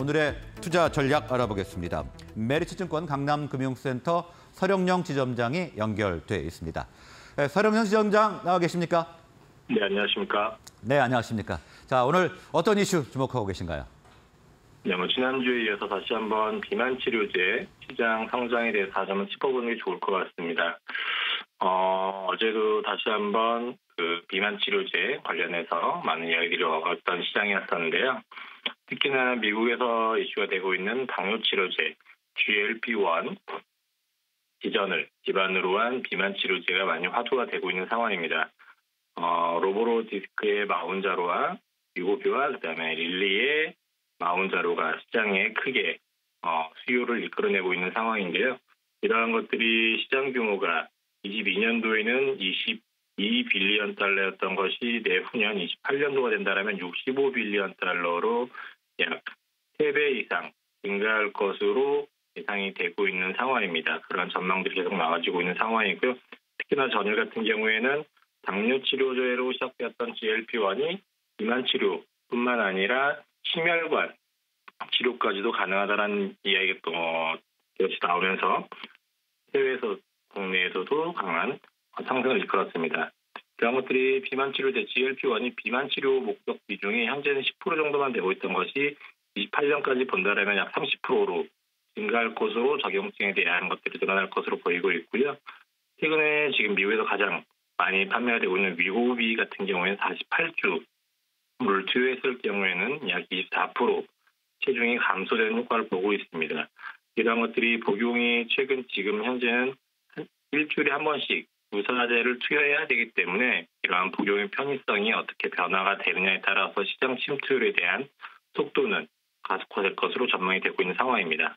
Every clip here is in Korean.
오늘의 투자 전략 알아보겠습니다. 메리츠증권 강남금융센터 서령영 지점장이 연결돼 있습니다. 네, 서령영 지점장 나와 계십니까? 네, 안녕하십니까. 네, 안녕하십니까. 자, 오늘 어떤 이슈 주목하고 계신가요? 네, 뭐 지난주에 이어서 다시 한번 비만 치료제 시장 성장에 대해서 다시 한번 짚어보는 게 좋을 것 같습니다. 어, 어제도 다시 한번 그 비만 치료제 관련해서 많은 이야기들이 와갔던 시장이었었는데요. 특히나 미국에서 이슈가 되고 있는 당뇨 치료제 GLP-1 기전을 기반으로 한 비만 치료제가 많이 화두가 되고 있는 상황입니다. 어, 로보로 디스크의 마운자로와 유고비와 그다음에 릴리의 마운자로가 시장에 크게 어, 수요를 이끌어내고 있는 상황인데요. 이러한 것들이 시장 규모가 22년도에는 22빌리언 달러였던 것이 내후년 28년도가 된다면 65빌리언 달러로 약 3배 이상 증가할 것으로 예상이 되고 있는 상황입니다. 그런 전망들이 계속 나와지고 있는 상황이고요. 특히나 전일 같은 경우에는 당뇨 치료제로 시작되었던 GLP-1이 비만 치료뿐만 아니라 심혈관 치료까지도 가능하다는 이야기가 또 역시 나오면서 해외에서 국내에서도 강한 상승을 이끌었습니다. 그런 것들이 비만 치료제 GLP-1이 비만 치료 목적 비중이 현재는 10% 정도만 되고 있던 것이 28년까지 본다라면 약 30%로 증가할 것으로 적용증에 대한 것들이 늘어날 것으로 보이고 있고요. 최근에 지금 미국에서 가장 많이 판매가 되고 있는 위고비 같은 경우에는 48주를 투여했을 경우에는 약 24% 체중이 감소되는 효과를 보고 있습니다. 이러한 것들이 복용이 최근 지금 현재는 일주일에 한 번씩 무사제를 투여해야 되기 때문에 이러한 복용의 편의성이 어떻게 변화가 되느냐에 따라서 시장 침투율에 대한 속도는 가속화될 것으로 전망이 되고 있는 상황입니다.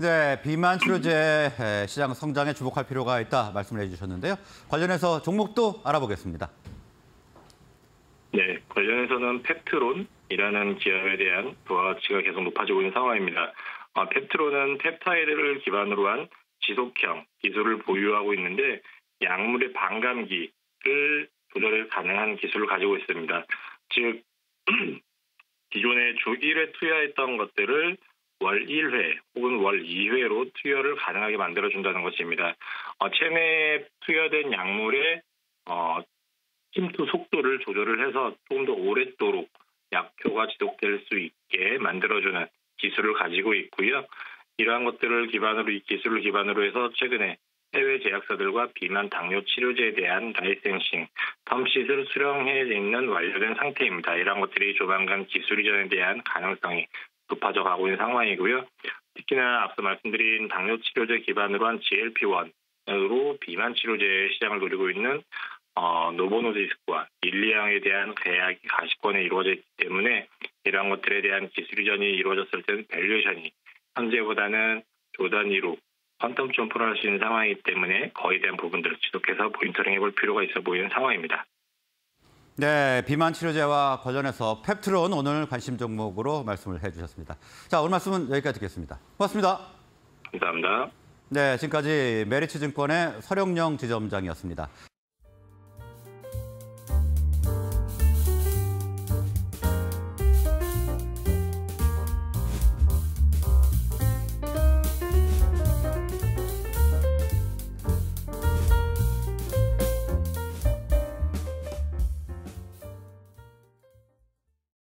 네, 비만 치료제 시장 성장에 주목할 필요가 있다 말씀을 해주셨는데요. 관련해서 종목도 알아보겠습니다. 네, 관련해서는 펩트론이라는 기업에 대한 부가가치가 계속 높아지고 있는 상황입니다. 어, 펩트론은 펩타이드를 기반으로 한 지속형 기술을 보유하고 있는데 약물의 반감기를 조절 가능한 기술을 가지고 있습니다. 즉 기존에 주 1회 투여했던 것들을 월 1회 혹은 월 2회로 투여를 가능하게 만들어준다는 것입니다. 어, 체내에 투여된 약물의 어, 침투 속도를 조절을 해서 조금 더 오랫도록 약효가 지속될 수 있게 만들어주는 기술을 가지고 있고요. 이러한 것들을 기반으로 이 기술을 기반으로 해서 최근에 해외 제약사들과 비만 당뇨 치료제에 대한 라이센싱, term sheet을 수령해 있는 완료된 상태입니다. 이러한 것들이 조만간 기술 이전에 대한 가능성이 높아져 가고 있는 상황이고요. 특히나 앞서 말씀드린 당뇨 치료제 기반으로 한 GLP-1으로 비만 치료제 시장을 노리고 있는 어, 노보노디스크와 일라이 릴리에 대한 계약이 가시권에 이루어져 있기 때문에 이러한 것들에 대한 기술 이전이 이루어졌을 때는 valuation이 현재보다는 조단위로 quantum jump를 할 수 있는 상황이기 때문에 거에 대한 부분들을 지속해서 모니터링 해 볼 필요가 있어 보이는 상황입니다. 네, 비만 치료제와 관련해서 펩트론 오늘 관심 종목으로 말씀을 해주셨습니다. 자, 오늘 말씀은 여기까지 듣겠습니다. 고맙습니다. 감사합니다. 네, 지금까지 메리츠 증권의 서령영 지점장이었습니다.